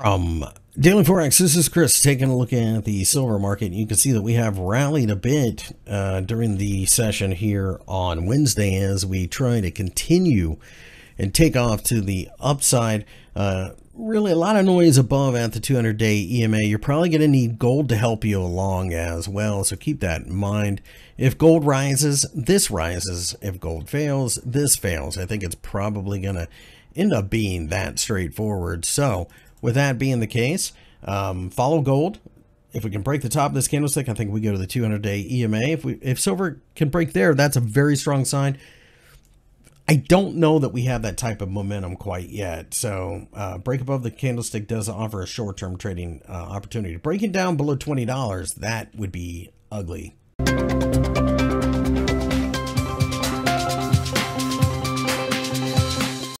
From Daily Forex, this is Chris taking a look at the silver market. You can see that we have rallied a bit uh, during the session here on Wednesday as we try to continue and take off to the upside. Uh, really, a lot of noise above at the 200 day EMA. You're probably going to need gold to help you along as well, so keep that in mind. If gold rises, this rises. If gold fails, this fails. I think it's probably going to end up being that straightforward. So, with that being the case, um, follow gold. If we can break the top of this candlestick, I think we go to the 200-day EMA. If we if silver can break there, that's a very strong sign. I don't know that we have that type of momentum quite yet. So uh, break above the candlestick does offer a short-term trading uh, opportunity. Breaking down below $20, that would be ugly.